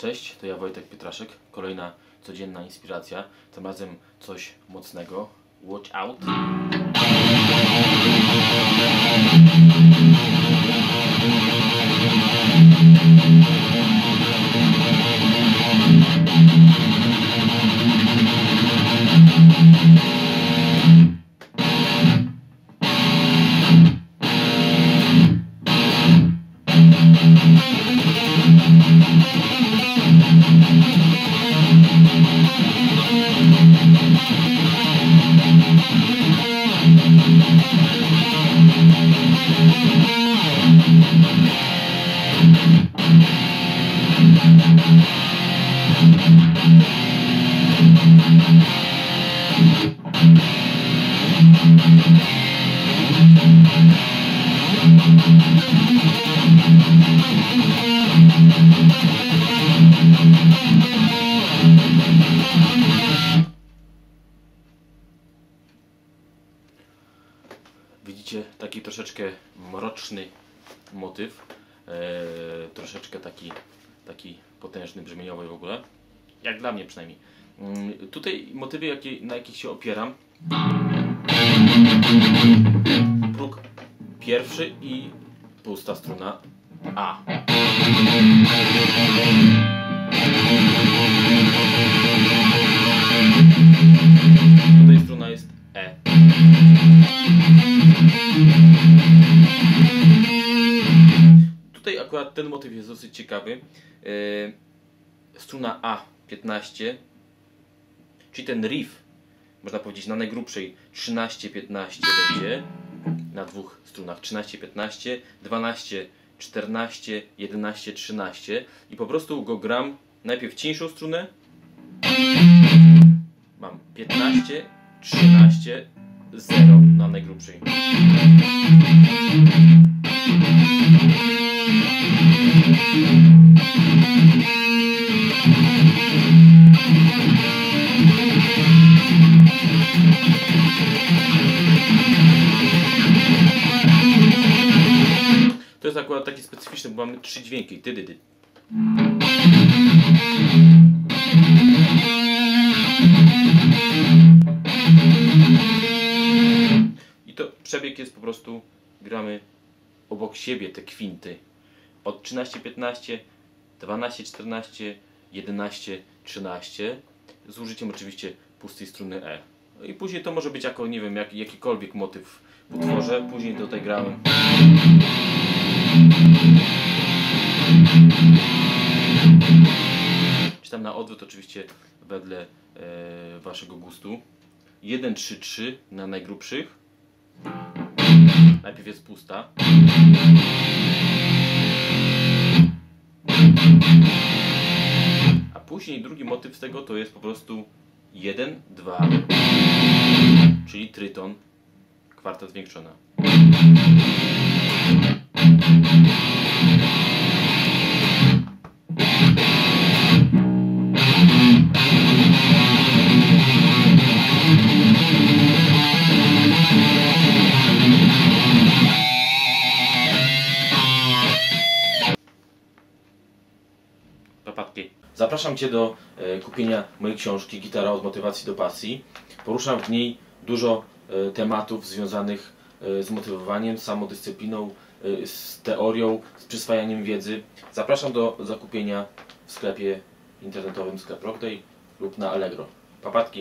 Cześć, to ja Wojtek Pietraszek. Kolejna codzienna inspiracja. Tym razem coś mocnego. Watch out. Taki troszeczkę mroczny motyw. Eee, troszeczkę taki, taki potężny brzmieniowy w ogóle. Jak dla mnie przynajmniej. Mm, tutaj motywy, jakie, na jakich się opieram. Próg pierwszy i pusta struna A. Tutaj akurat ten motyw jest dosyć ciekawy. Yy, struna A15, czyli ten riff, można powiedzieć na najgrubszej 13-15 będzie, na dwóch strunach 13-15, 12 14, 11, 13 i po prostu go gram najpierw cieńszą strunę mam 15, 13, 0 na najgrubszej. Jest akurat taki specyficzny, bo mamy trzy dźwięki. Ty, ty, ty. I to przebieg jest po prostu, gramy obok siebie te kwinty. Od 13-15, 12-14, 11-13 z użyciem oczywiście pustej struny E. No I później to może być jako, nie wiem, jak, jakikolwiek motyw w utworze. Później tutaj grałem. Czy tam na odwrót oczywiście wedle e, waszego gustu. 1, 3, 3 na najgrubszych. Najpierw jest pusta. A później drugi motyw z tego to jest po prostu 1, 2, czyli tryton, kwarta zwiększona. Zapraszam Cię do e, kupienia mojej książki Gitara od motywacji do pasji. Poruszam w niej dużo e, tematów związanych e, z motywowaniem, samodyscypliną, z teorią, z przyswajaniem wiedzy. Zapraszam do zakupienia w sklepie internetowym sklep Rockday lub na Allegro. Papatki.